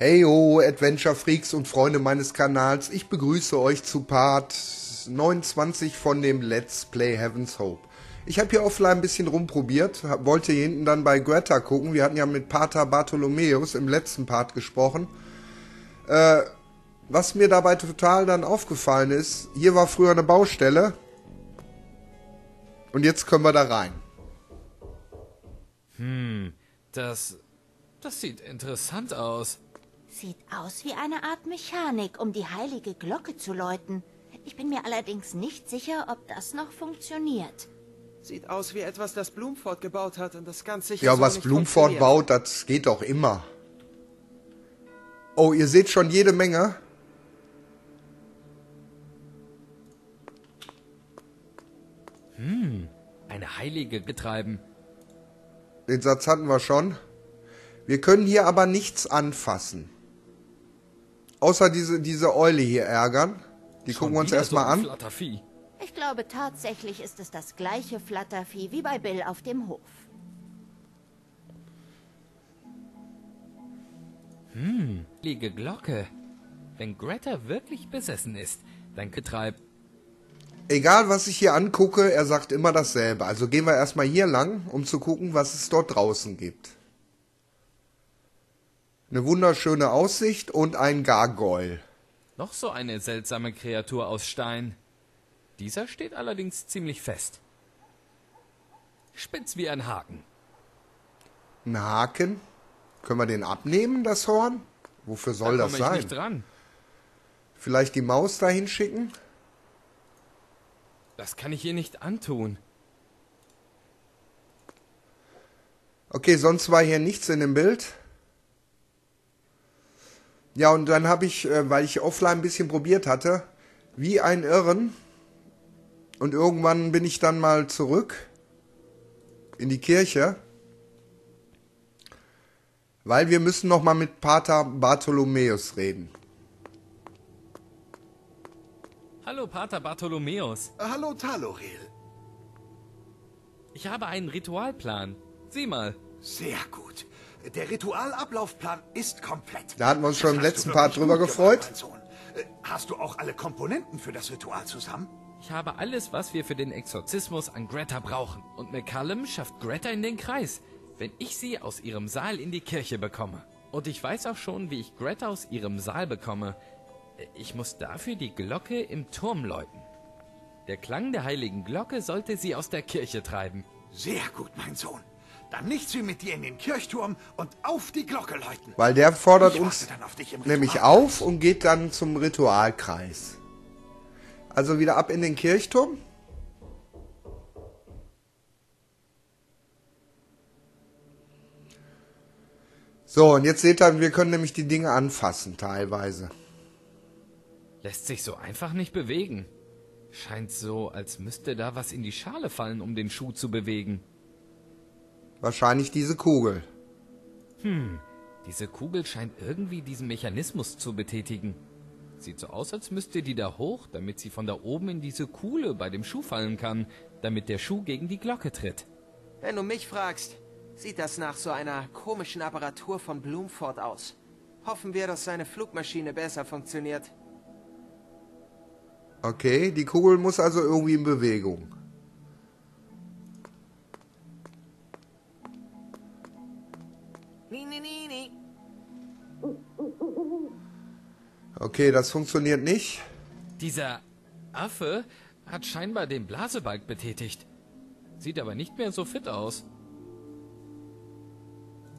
Heyo, Adventure Freaks und Freunde meines Kanals, ich begrüße euch zu Part 29 von dem Let's Play Heaven's Hope. Ich habe hier offline ein bisschen rumprobiert, wollte hier hinten dann bei Greta gucken, wir hatten ja mit Pater Bartholomäus im letzten Part gesprochen. Äh, was mir dabei total dann aufgefallen ist, hier war früher eine Baustelle und jetzt können wir da rein. Hm, das... das sieht interessant aus. Sieht aus wie eine Art Mechanik, um die heilige Glocke zu läuten. Ich bin mir allerdings nicht sicher, ob das noch funktioniert. Sieht aus wie etwas, das Blumford gebaut hat und das ganz sicher Ja, so was nicht Blumford funktioniert. baut, das geht doch immer. Oh, ihr seht schon jede Menge. Eine heilige betreiben. Den Satz hatten wir schon. Wir können hier aber nichts anfassen. Außer diese, diese Eule hier ärgern. Die gucken wir uns erstmal so an. Flattervieh. Ich glaube tatsächlich ist es das gleiche Flattervieh wie bei Bill auf dem Hof. Heilige Glocke. Wenn Greta wirklich besessen ist, dann getreib. Egal, was ich hier angucke, er sagt immer dasselbe. Also gehen wir erstmal hier lang, um zu gucken, was es dort draußen gibt. Eine wunderschöne Aussicht und ein Gargoyle. Noch so eine seltsame Kreatur aus Stein. Dieser steht allerdings ziemlich fest. Spitz wie ein Haken. Ein Haken. Können wir den abnehmen, das Horn? Wofür soll da das komme ich sein? nicht dran. Vielleicht die Maus dahin schicken? Das kann ich ihr nicht antun. Okay, sonst war hier nichts in dem Bild. Ja, und dann habe ich, äh, weil ich offline ein bisschen probiert hatte, wie ein Irren. Und irgendwann bin ich dann mal zurück in die Kirche. Weil wir müssen noch mal mit Pater Bartholomäus reden. Hallo, Pater Bartholomäus. Hallo Talorel. Ich habe einen Ritualplan. Sieh mal. Sehr gut. Der Ritualablaufplan ist komplett. Da hatten wir uns schon im letzten Part drüber gefreut. Gemacht, mein Sohn. Äh, Hast du auch alle Komponenten für das Ritual zusammen? Ich habe alles, was wir für den Exorzismus an Greta brauchen. Und McCallum schafft Greta in den Kreis, wenn ich sie aus ihrem Saal in die Kirche bekomme. Und ich weiß auch schon, wie ich Greta aus ihrem Saal bekomme. Ich muss dafür die Glocke im Turm läuten. Der Klang der heiligen Glocke sollte sie aus der Kirche treiben. Sehr gut, mein Sohn. Dann nichts wie mit dir in den Kirchturm und auf die Glocke läuten. Weil der fordert Ich uns auf dich im nämlich auf und geht dann zum Ritualkreis. Also wieder ab in den Kirchturm. So, und jetzt seht ihr, wir können nämlich die Dinge anfassen, teilweise. Lässt sich so einfach nicht bewegen. Scheint so, als müsste da was in die Schale fallen, um den Schuh zu bewegen. Wahrscheinlich diese Kugel. Diese Kugel scheint irgendwie diesen Mechanismus zu betätigen. Sieht so aus, als müsste die da hoch, damit sie von da oben in diese Kuhle bei dem Schuh fallen kann, damit der Schuh gegen die Glocke tritt. Wenn du mich fragst, sieht das nach so einer komischen Apparatur von Blumford aus. Hoffen wir, dass seine Flugmaschine besser funktioniert. Okay, die Kugel muss also irgendwie in Bewegung. Okay, das funktioniert nicht. Dieser Affe hat scheinbar den Blasebalg betätigt. Sieht aber nicht mehr so fit aus.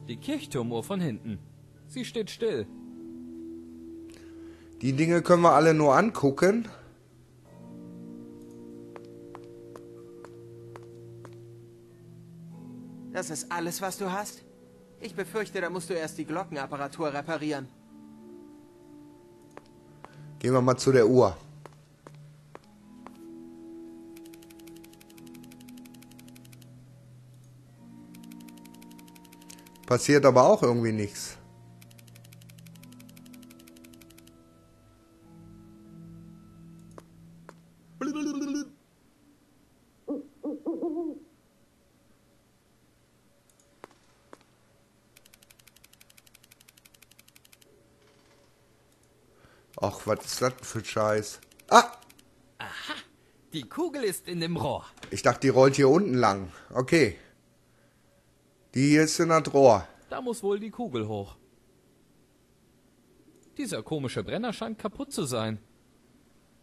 Die Kirchturmuhr von hinten. Sie steht still. Die Dinge können wir alle nur angucken. Das ist alles, was du hast? Ich befürchte, da musst du erst die Glockenapparatur reparieren. Gehen wir mal zu der Uhr. Passiert aber auch irgendwie nichts. Ach, was ist das für ein Scheiß? Ah! Die Kugel ist in dem Rohr. Ich dachte, die rollt hier unten lang. Okay. Die hier ist in das Rohr. Da muss wohl die Kugel hoch. Dieser komische Brenner scheint kaputt zu sein.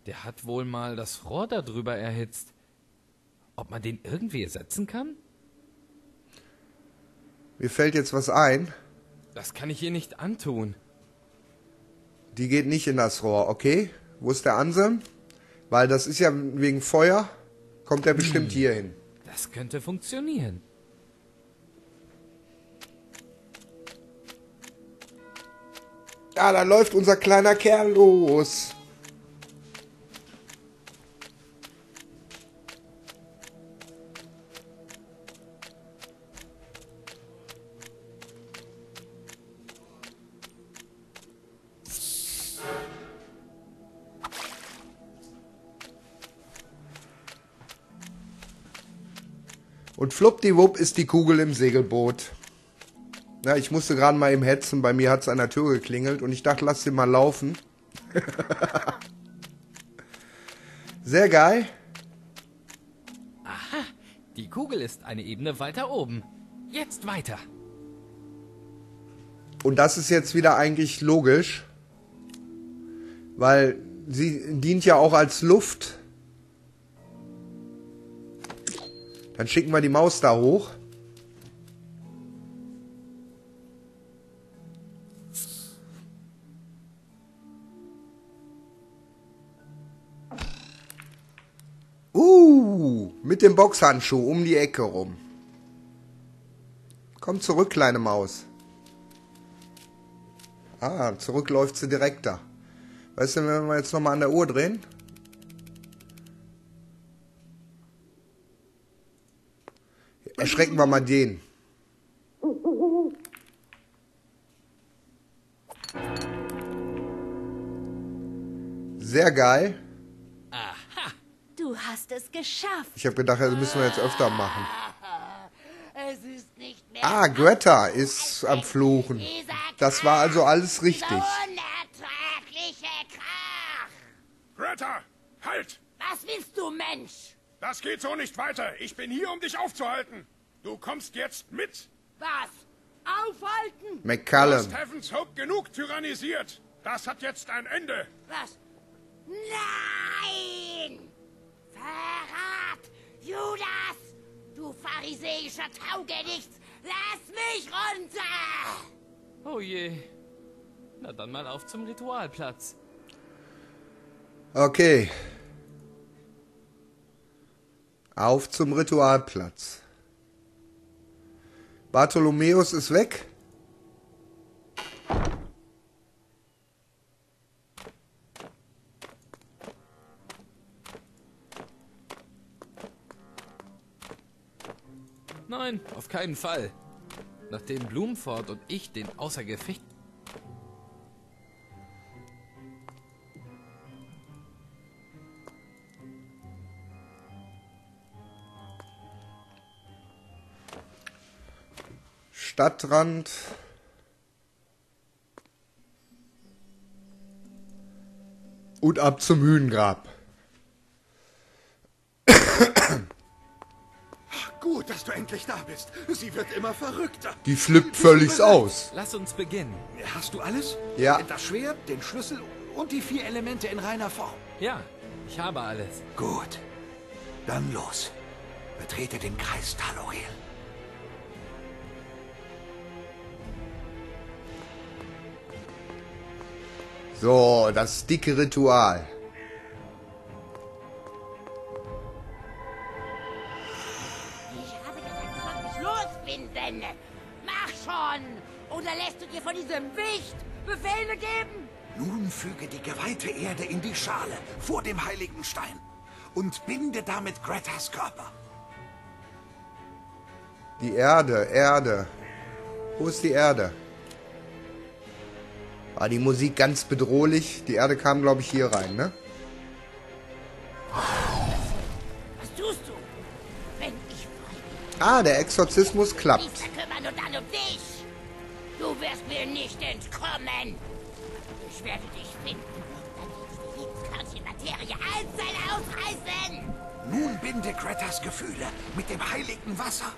Der hat wohl mal das Rohr darüber erhitzt. Ob man den irgendwie ersetzen kann? Mir fällt jetzt was ein. Das kann ich ihr nicht antun. Die geht nicht in das Rohr, okay? Wo ist der Anselm? Weil das ist ja wegen Feuer. Kommt er bestimmt hier hin. Das könnte funktionieren. Ja, da läuft unser kleiner Kerl los. Fluppdiwupp ist die Kugel im Segelboot. Na, ich musste gerade mal im Hetzen, bei mir hat es an der Tür geklingelt und ich dachte, lass sie mal laufen. Sehr geil. Die Kugel ist eine Ebene weiter oben. Jetzt weiter. Und das ist jetzt wieder eigentlich logisch, weil sie dient ja auch als Luft. Dann schicken wir die Maus da hoch. Uh, mit dem Boxhandschuh um die Ecke rum. Komm zurück, kleine Maus. Ah, zurück läuft sie direkt da. Weißt du, wenn wir jetzt nochmal an der Uhr drehen? Erschrecken wir mal den. Sehr geil. Du hast es geschafft. Ich habe gedacht, das müssen wir jetzt öfter machen. Es ist nicht mehr Ah, Greta ist am Fluchen. Das war also alles richtig. unerträgliche Krach. Greta, halt! Was willst du, Mensch? Das geht so nicht weiter. Ich bin hier, um dich aufzuhalten. Du kommst jetzt mit. Was? Aufhalten? Du McCallum. hast Heavens Hope genug tyrannisiert. Das hat jetzt ein Ende. Was? Nein! Verrat! Judas! Du pharisäischer Taugenichts! Lass mich runter! Oh je. Na dann mal auf zum Ritualplatz. Okay. Auf zum Ritualplatz. Bartholomäus ist weg. Nein, auf keinen Fall. Nachdem Blumford und ich den außer Gefecht Stadtrand. Und ab zum Hühngrab. Gut, dass du endlich da bist. Sie wird immer verrückter. Die flippt völlig aus. Lass uns beginnen. Hast du alles? Ja. Das Schwert, den Schlüssel und die vier Elemente in reiner Form. Ja, ich habe alles. Gut. Dann los. Betrete den Kreis Talorel. So, das dicke Ritual. Ich habe gesagt, du sollst mich losbinden! Mach schon! Oder lässt du dir von diesem Wicht Befehle geben? Nun füge die geweihte Erde in die Schale vor dem heiligen Stein und binde damit Gretas Körper. Die Erde, Erde. Wo ist die Erde? war die Musik ganz bedrohlich. Die Erde kam, glaube ich, hier rein, ne? Was tust du, wenn ich? Ah, der Exorzismus klappt. Ich. Du wirst mir nicht entkommen. Ich werde dich finden und dann die Materie einzeln ausreißen. Nun binde Kretas Gefühle mit dem heiligen Wasser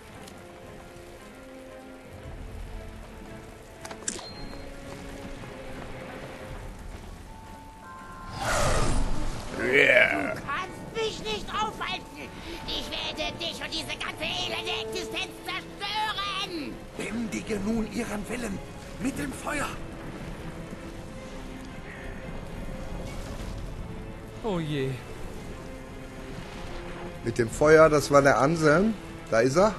ihr nun ihren Willen mit dem Feuer. Oh je. Mit dem Feuer, das war der Anselm. Da ist er.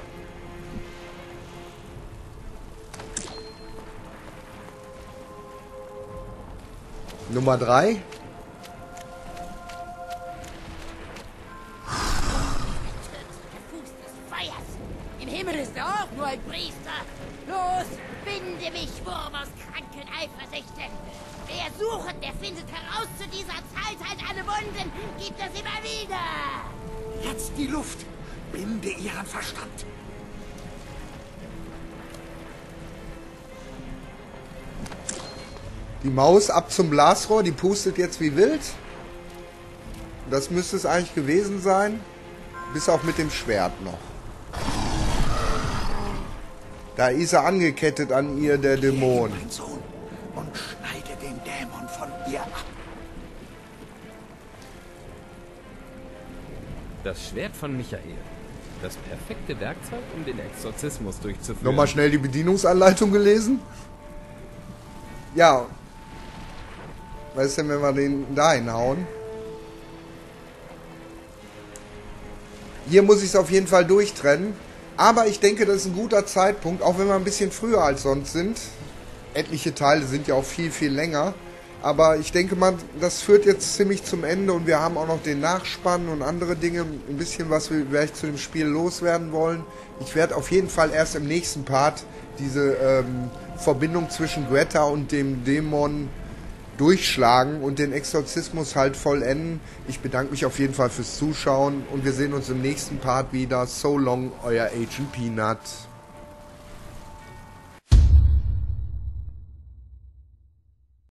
Nummer 3. nur ein Priester. Los, binde mich, Wurm aus kranken Eifersüchten. Wer sucht, der findet heraus zu dieser Zeit halt alle Wunden, gibt es immer wieder. Jetzt die Luft. Binde ihren Verstand. Die Maus ab zum Blasrohr, die pustet jetzt wie wild. Das müsste es eigentlich gewesen sein. Bis auch mit dem Schwert noch. Da ist er angekettet an ihr, der Dämon. Mein Sohn. Und schneide den Dämon von ihr ab. Das Schwert von Michael. Das perfekte Werkzeug, um den Exorzismus durchzuführen. Nochmal schnell die Bedienungsanleitung gelesen. Ja. Was ist denn, wenn wir den da hinhauen? Hier muss ich es auf jeden Fall durchtrennen. Aber ich denke, das ist ein guter Zeitpunkt, auch wenn wir ein bisschen früher als sonst sind. Etliche Teile sind ja auch viel, viel länger. Aber ich denke mal, das führt jetzt ziemlich zum Ende und wir haben auch noch den Nachspann und andere Dinge, ein bisschen was wir vielleicht zu dem Spiel loswerden wollen. Ich werde auf jeden Fall erst im nächsten Part diese ähm, Verbindung zwischen Greta und dem Dämon durchschlagen und den Exorzismus halt vollenden. Ich bedanke mich auf jeden Fall fürs Zuschauen und wir sehen uns im nächsten Part wieder. So long, euer Agent Peanut.